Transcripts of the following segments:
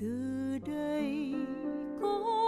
từ đây có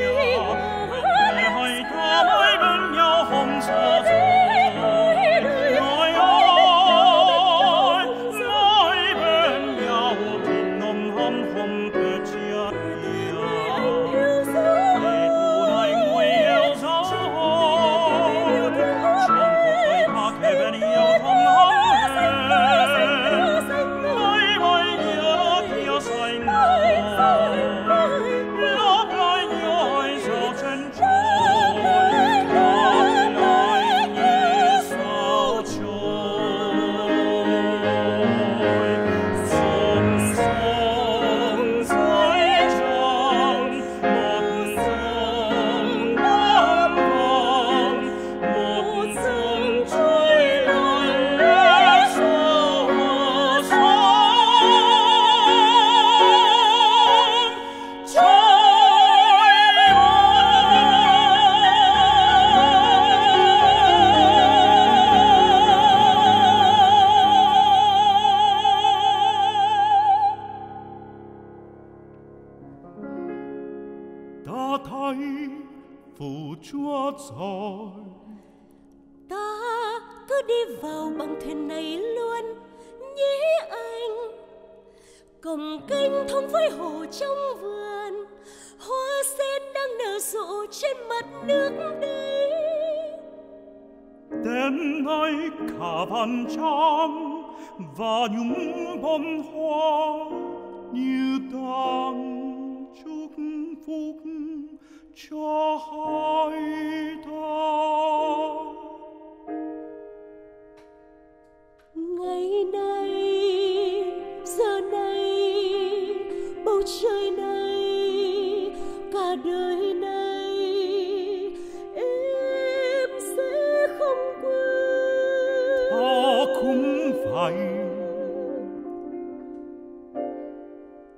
Chúa rồi. Ta cứ đi vào bằng thuyền này luôn nhé anh. Cổng kênh thông với hồ trong vườn Hoa sen đang nở rộ trên mặt nước đây. Đêm nay cả vạn trăm và những bông hoa như đang đời này, em sẽ không quên. Họ cũng vậy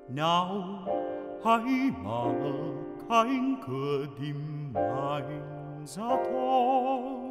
nào, hãy mở cánh cửa đêm mai ra thôi